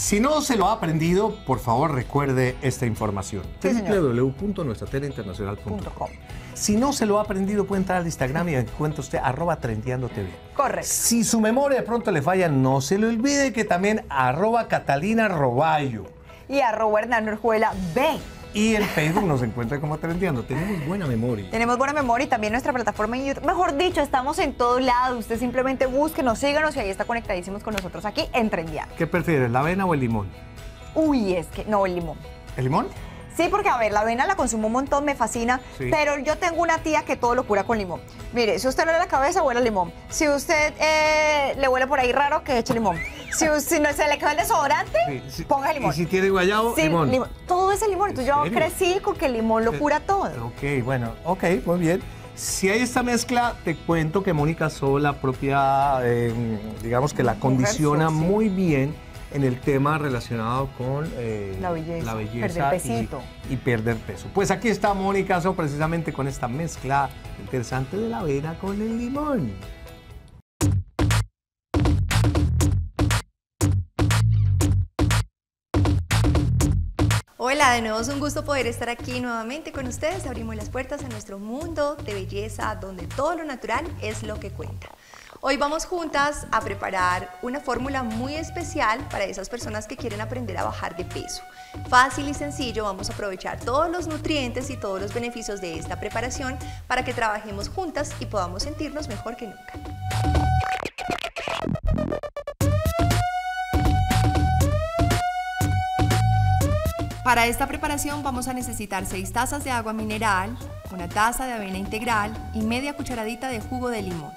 Si no se lo ha aprendido, por favor recuerde esta información. Sí, Si no se lo ha aprendido, puede entrar al Instagram y encuentra usted arroba trendeando TV. Correcto. Si su memoria de pronto le falla, no se le olvide que también arroba Catalina Roballo. Y arroba Hernán Orjuela B. Y en Facebook nos encuentra como Trendeando. Tenemos buena memoria. Tenemos buena memoria y también nuestra plataforma en YouTube. Mejor dicho, estamos en todo lado. Usted simplemente búsquenos, síganos y ahí está conectadísimos con nosotros aquí en Trendeando. ¿Qué prefieres, la avena o el limón? Uy, es que no, el limón. ¿El limón? Sí, porque a ver, la avena la consumo un montón, me fascina, Sí. pero yo tengo una tía que todo lo cura con limón. Mire, si usted le duele la cabeza, huele a limón. Si usted eh, le huele por ahí raro, que eche limón. Si, si no se le queda el desodorante, Sí, sí. ponga limón. Y si tiene guayabo, Sí, limón. Todo es el limón. Entonces yo crecí con que el limón lo cura todo. Ok, bueno, ok, muy bien. Si hay esta mezcla, te cuento que Mónica Sola, propia, eh, digamos que la condiciona Sol, sí. muy bien en el tema relacionado con eh, La belleza, la belleza perder y-. Y, perder peso. Pues aquí está Mónica So precisamente con esta mezcla interesante de la avena con el limón. Hola, de nuevo es un gusto poder estar aquí nuevamente con ustedes. Abrimos las puertas a nuestro mundo de belleza donde todo lo natural es lo que cuenta. Hoy vamos juntas a preparar una fórmula muy especial para esas personas que quieren aprender a bajar de peso. Fácil y sencillo, vamos a aprovechar todos los nutrientes y todos los beneficios de esta preparación para que trabajemos juntas y podamos sentirnos mejor que nunca. Para esta preparación vamos a necesitar 6 tazas de agua mineral, una taza de avena integral y media cucharadita de jugo de limón.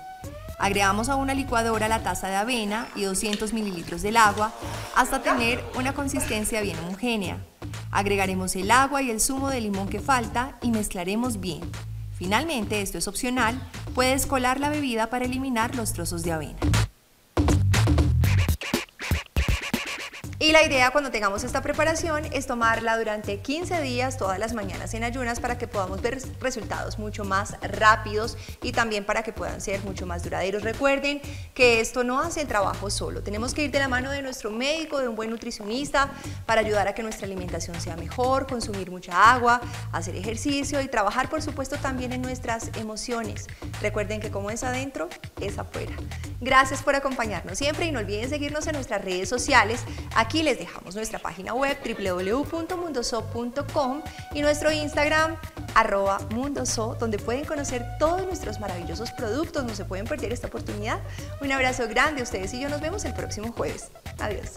Agregamos a una licuadora la taza de avena y 200 mililitros del agua hasta tener una consistencia bien homogénea. Agregaremos el agua y el zumo de limón que falta y mezclaremos bien. Finalmente, esto es opcional, puedes colar la bebida para eliminar los trozos de avena. Y la idea cuando tengamos esta preparación es tomarla durante 15 días todas las mañanas en ayunas para que podamos ver resultados mucho más rápidos y también para que puedan ser mucho más duraderos. Recuerden que esto no hace el trabajo solo, tenemos que ir de la mano de nuestro médico, de un buen nutricionista para ayudar a que nuestra alimentación sea mejor, consumir mucha agua, hacer ejercicio y trabajar por supuesto también en nuestras emociones. Recuerden que como es adentro, es afuera. Gracias por acompañarnos siempre y no olviden seguirnos en nuestras redes sociales. Aquí les dejamos nuestra página web www.mundoso.com y nuestro Instagram arroba mundoso donde pueden conocer todos nuestros maravillosos productos. No se pueden perder esta oportunidad. Un abrazo grande a ustedes y yo nos vemos el próximo jueves. Adiós.